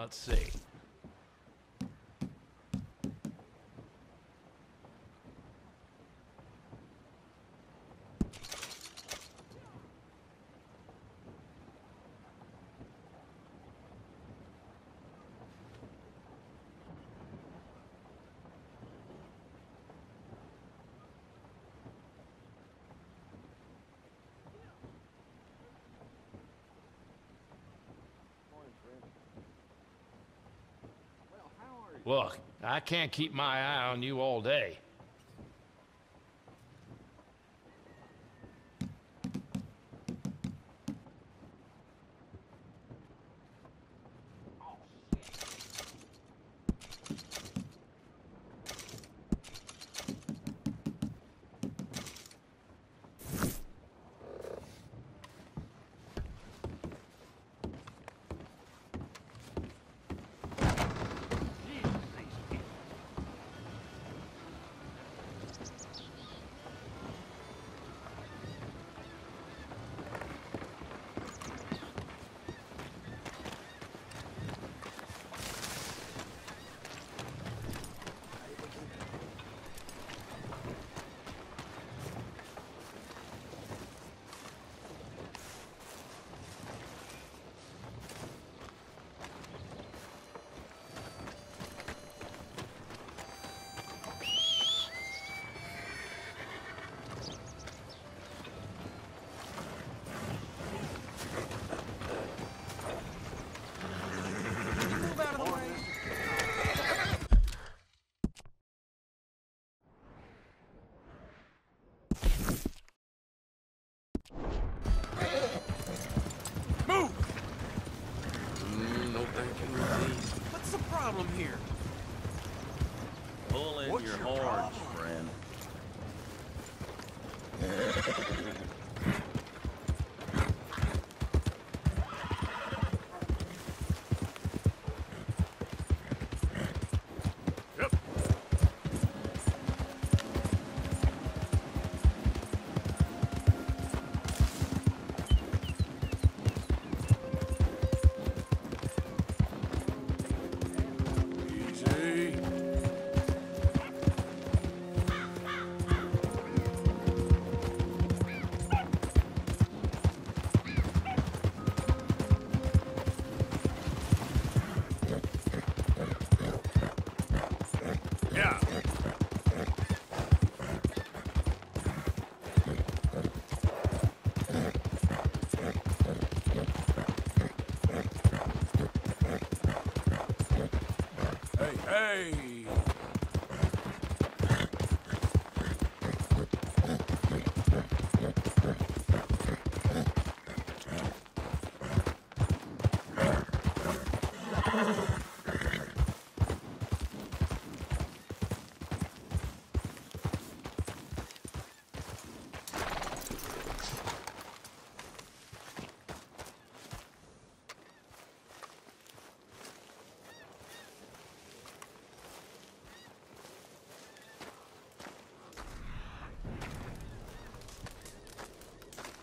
let's see. Look, I can't keep my eye on you all day.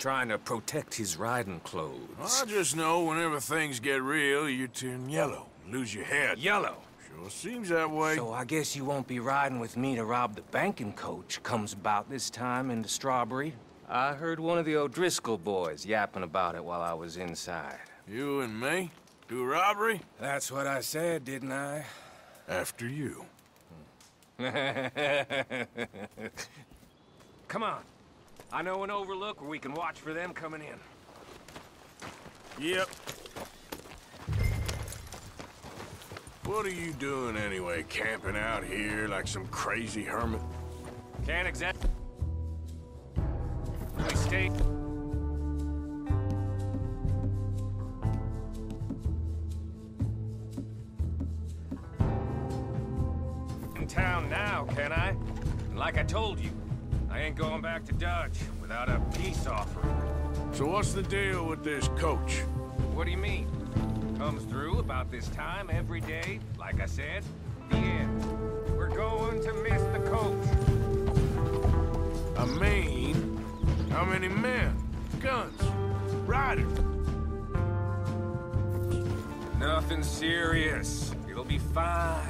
trying to protect his riding clothes. I just know whenever things get real, you turn yellow, lose your head. Yellow. Sure seems that way. So I guess you won't be riding with me to rob the banking coach comes about this time in the Strawberry. I heard one of the O'Driscoll boys yapping about it while I was inside. You and me? Do robbery? That's what I said, didn't I? After you. Come on. I know an overlook where we can watch for them coming in. Yep. What are you doing anyway, camping out here like some crazy hermit? Can't exactly. We stay. In town now, can I? And like I told you, I ain't going back to Dutch without a peace offering. So what's the deal with this coach? What do you mean? Comes through about this time every day, like I said. The end. We're going to miss the coach. I mean, how many men? Guns? Riders? Nothing serious. It'll be fine.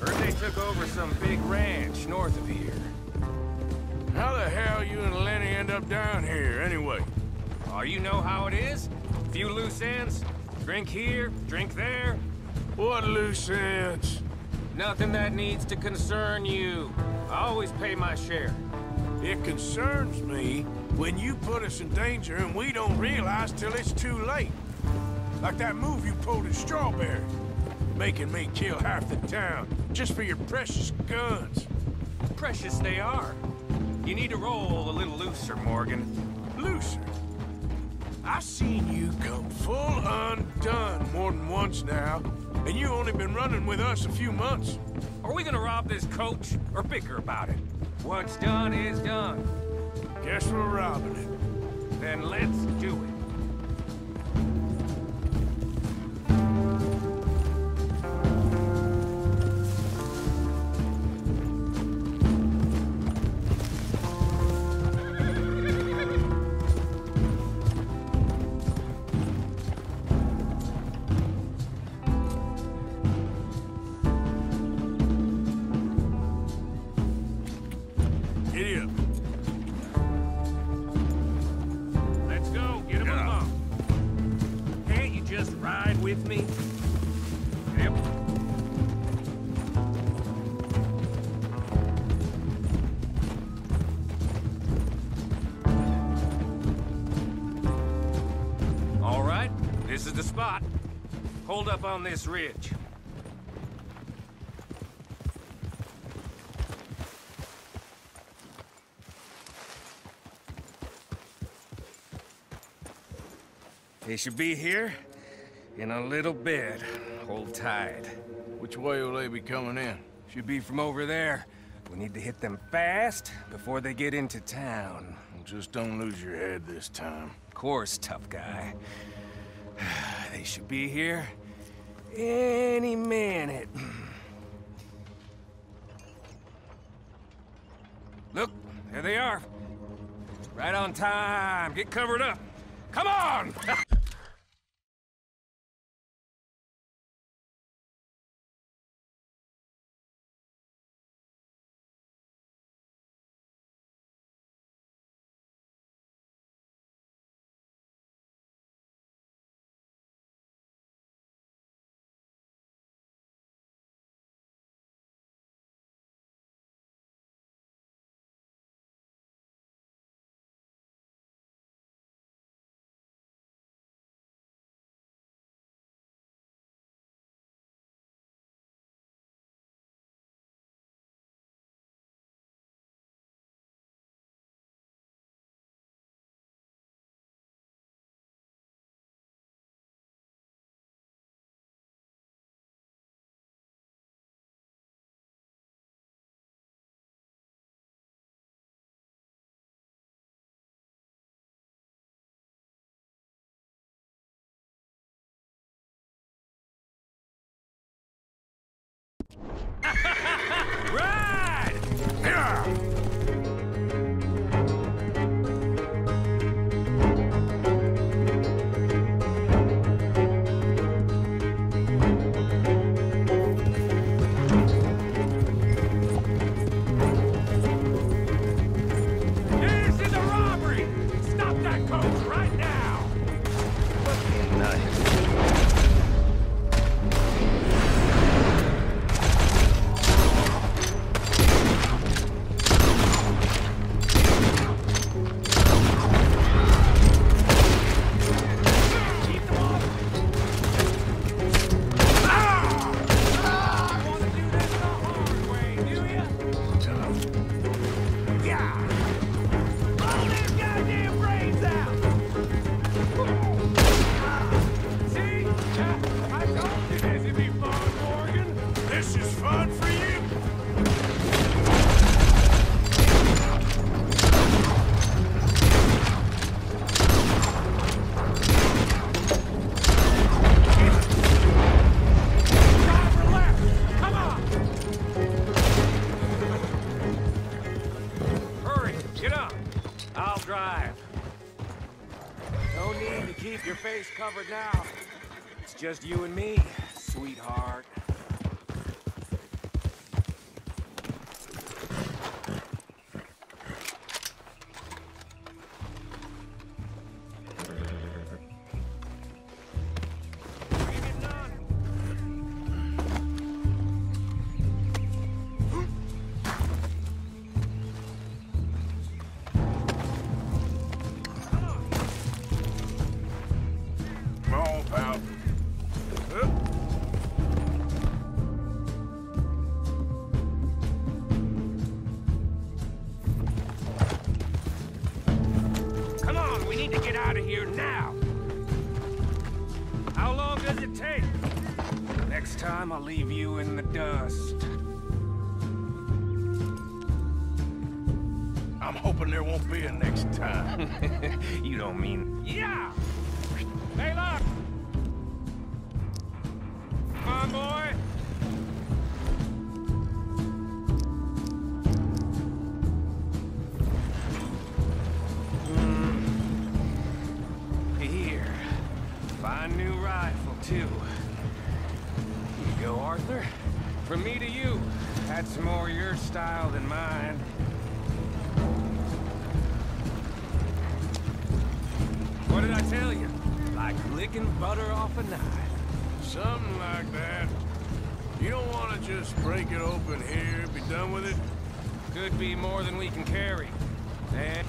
Heard they took over some big ranch north of here. How the hell you and Lenny end up down here, anyway? Oh, you know how it is? Few loose ends. Drink here, drink there. What loose ends? Nothing that needs to concern you. I always pay my share. It concerns me when you put us in danger and we don't realize till it's too late. Like that move you pulled in Strawberry. Making me kill half the town just for your precious guns. Precious they are. You need to roll a little looser, Morgan. Looser? I've seen you come full undone more than once now, and you've only been running with us a few months. Are we gonna rob this coach or bicker about it? What's done is done. Guess we're robbing it. Then let's do it. On this ridge. They should be here in a little bit. Hold tight. Which way will they be coming in? Should be from over there. We need to hit them fast before they get into town. Just don't lose your head this time. Of course, tough guy. They should be here any minute. Look, there they are. Right on time. Get covered up. Come on! Ha ha! Drive. No need to keep your face covered now. It's just you and me, sweetheart. Time, I'll leave you in the dust. I'm hoping there won't be a next time. you don't mean... Yeah! Hey, look! Style than mine. What did I tell you? Like licking butter off a knife. Something like that. You don't want to just break it open here, be done with it? Could be more than we can carry. And...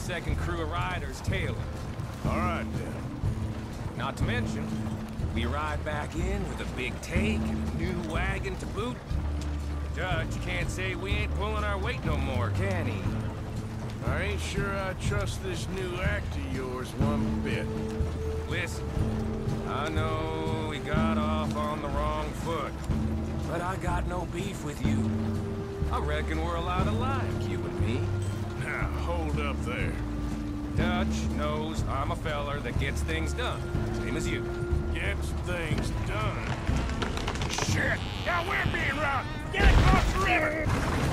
second crew of riders tailing. All right, then. Not to mention, we ride back in with a big take and a new wagon to boot. The judge can't say we ain't pulling our weight no more, can he? I ain't sure I trust this new act of yours one bit. Listen, I know we got off on the wrong foot, but I got no beef with you. I reckon we're a lot alike, you and me. Hold up there. Dutch knows I'm a feller that gets things done, same as you. Gets things done? Shit! Now we're being robbed! Get across the river!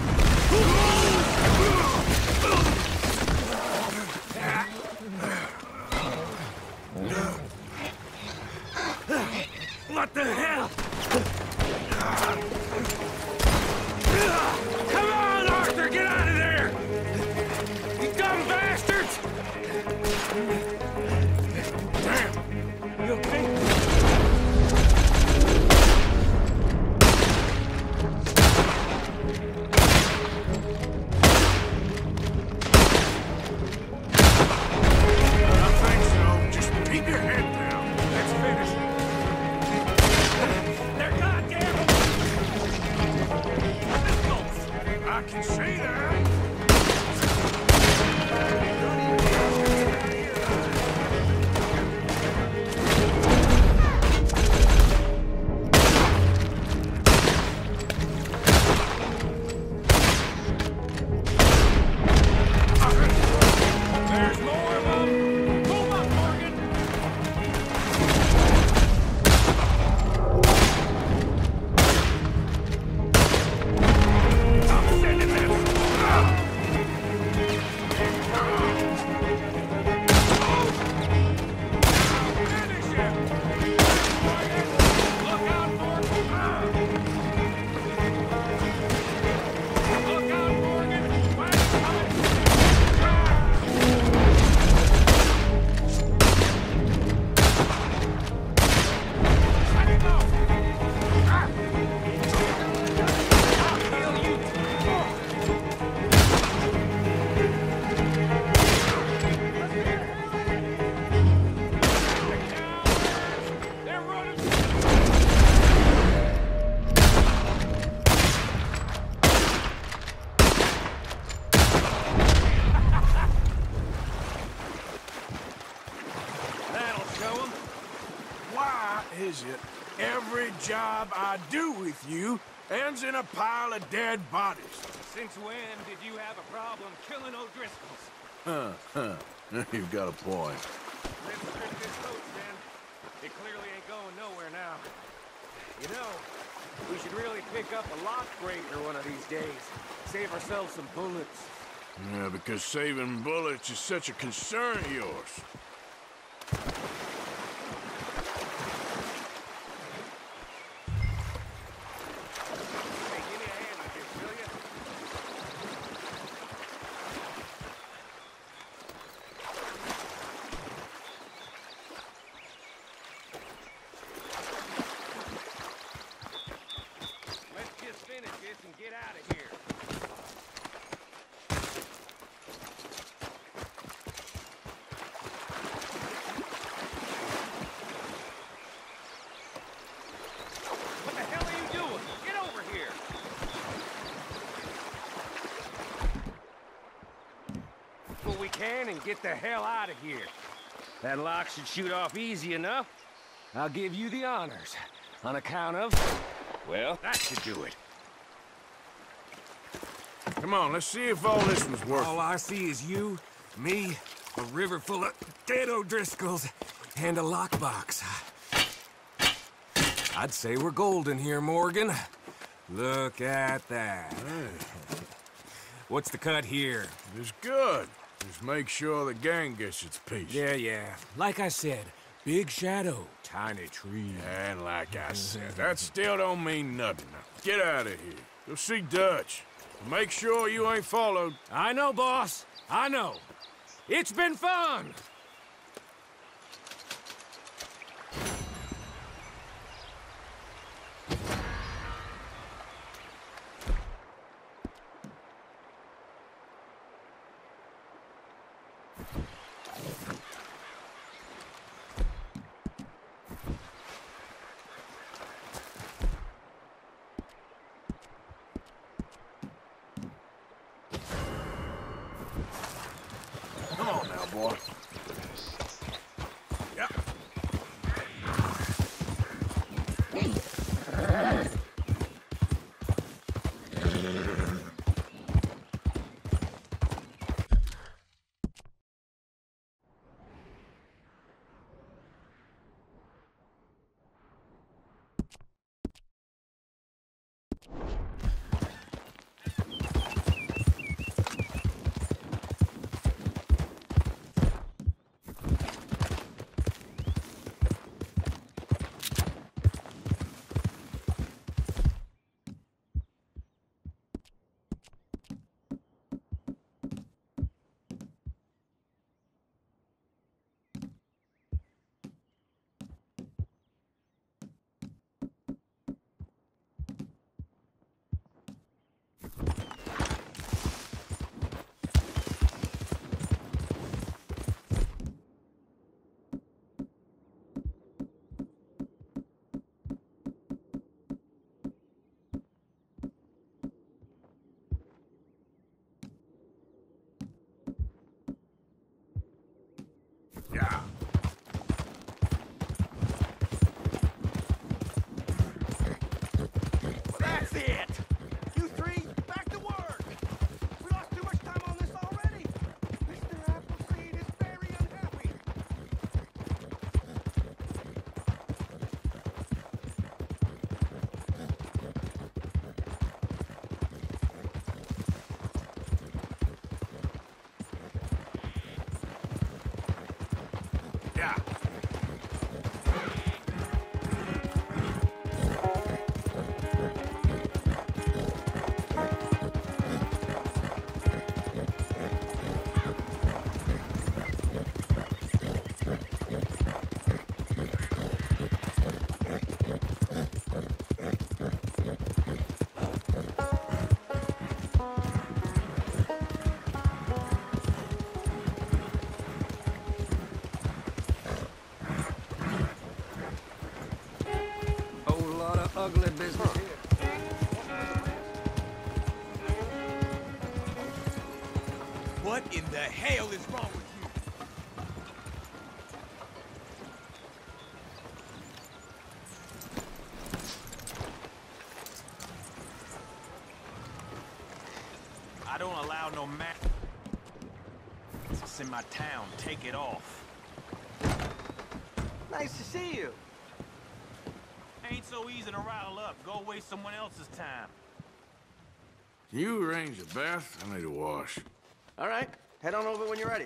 With you ends in a pile of dead bodies. Since when did you have a problem killing O'Driscolls? Huh, huh. You've got a point. Let's strip this coach, then. It clearly ain't going nowhere now. You know, we should really pick up a lockbreaker one of these days. Save ourselves some bullets. Yeah, because saving bullets is such a concern of yours. Hey, give me a hand with this, will ya? Let's just finish this and get out of here. What the hell are you doing? Get over here! What we can and get the hell out of here. That lock should shoot off easy enough. I'll give you the honors. On account of... Well, that should do it. Come on, let's see if all this was worth All I see is you, me, a river full of dead O'Driscolls, and a lockbox. I'd say we're golden here, Morgan. Look at that. What's the cut here? It's good. Just make sure the gang gets its piece. Yeah, yeah. Like I said, big shadow, tiny tree. And like I said, that still don't mean nothing. Now, get out of here. Go see Dutch. Make sure you ain't followed. I know, boss. I know. It's been fun. Ugly business here. You arrange a bath? I need a wash. All right, head on over when you're ready.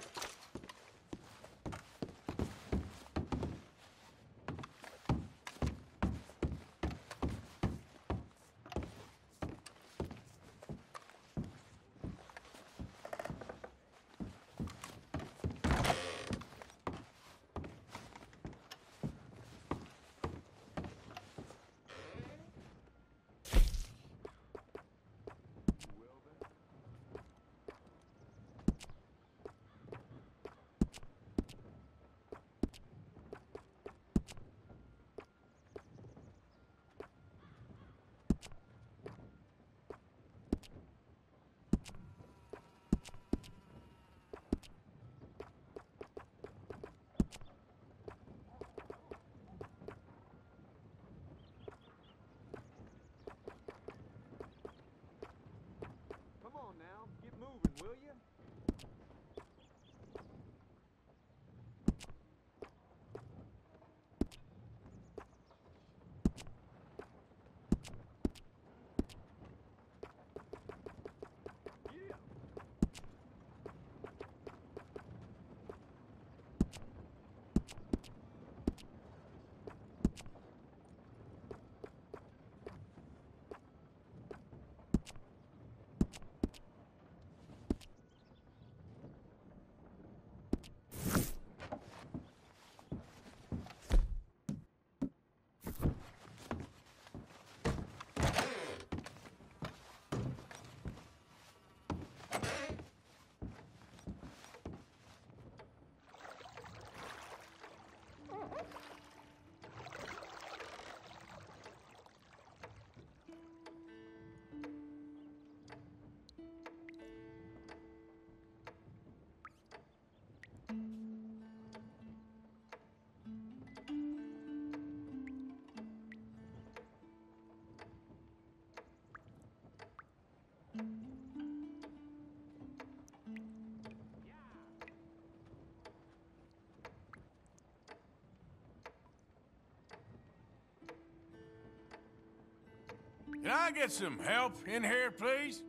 Can I get some help in here, please?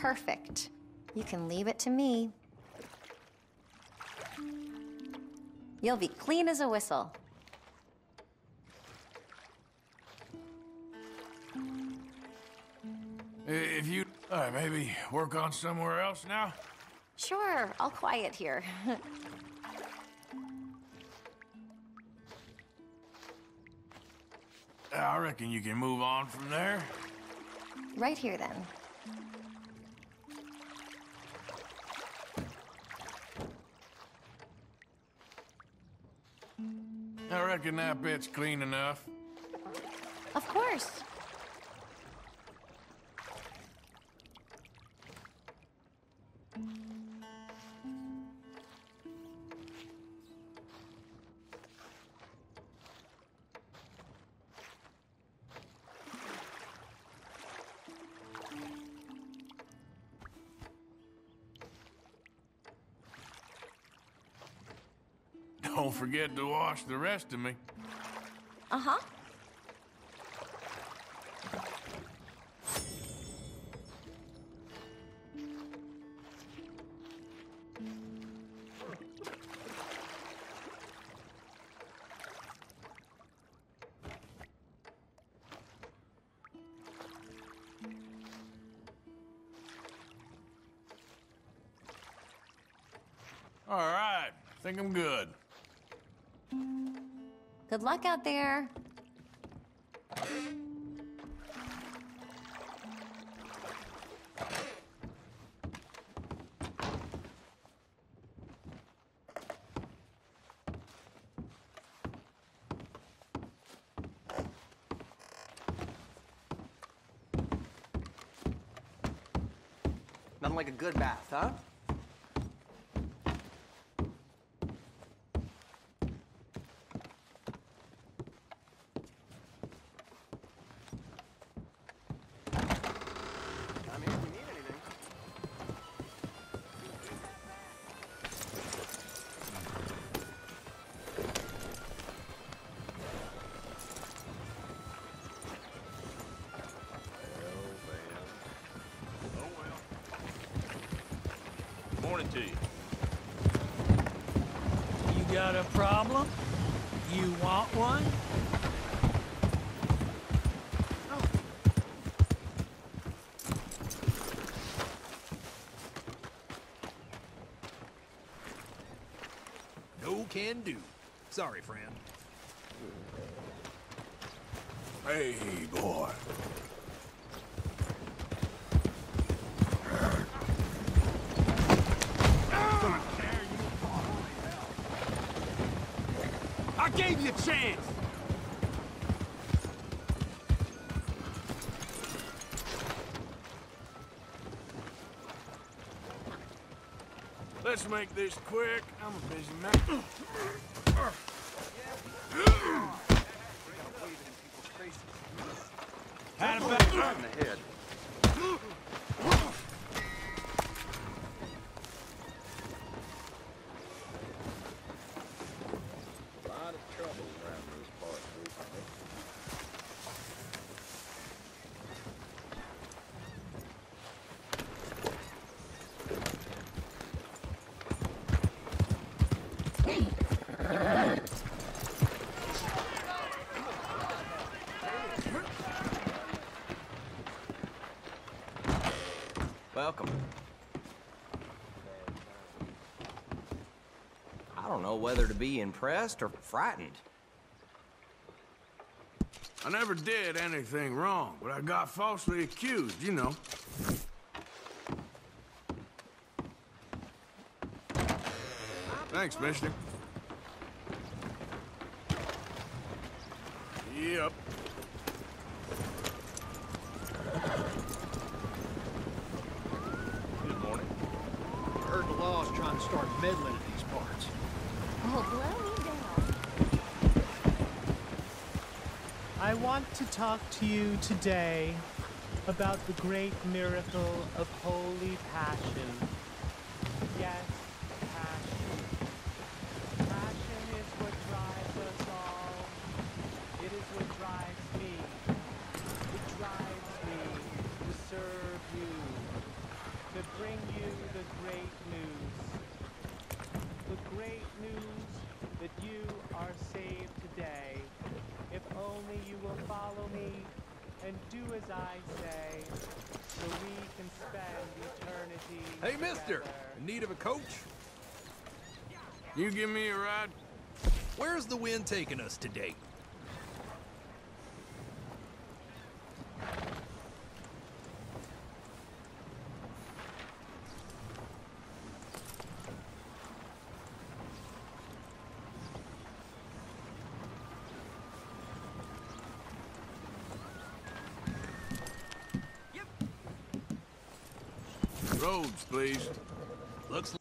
Perfect. You can leave it to me. You'll be clean as a whistle. If you... Uh, maybe work on somewhere else now? Sure, I'll quiet here. I reckon you can move on from there. right here then. I reckon that bit's clean enough. Of course. Forget to wash the rest of me. Uh huh. All right, think I'm good. Good luck out there. Nothing like a good bath, huh? Got a problem? You want one? No can do. Sorry, friend. Hey, boy. I gave you a chance! Let's make this quick. I'm a busy man. Had him back in the. A lot of trouble around these parts recently. Welcome. I don't know whether to be impressed or frightened. I never did anything wrong, but I got falsely accused, you know. Thanks, mister. Yep. Good morning. Heard the law's trying to start meddling in these parts. Oh, blow me down. I want to talk to you today about the great miracle of holy passion. Yes, passion. Passion is what drives us all. It is what drives me. It drives me to serve you, to bring you the great news. The great news that you are saved today only you will follow me and do as I say, so we can spend eternity Hey, mister! In need of a coach? You give me a ride? Where's the wind taking us today? Rhodes, please. Looks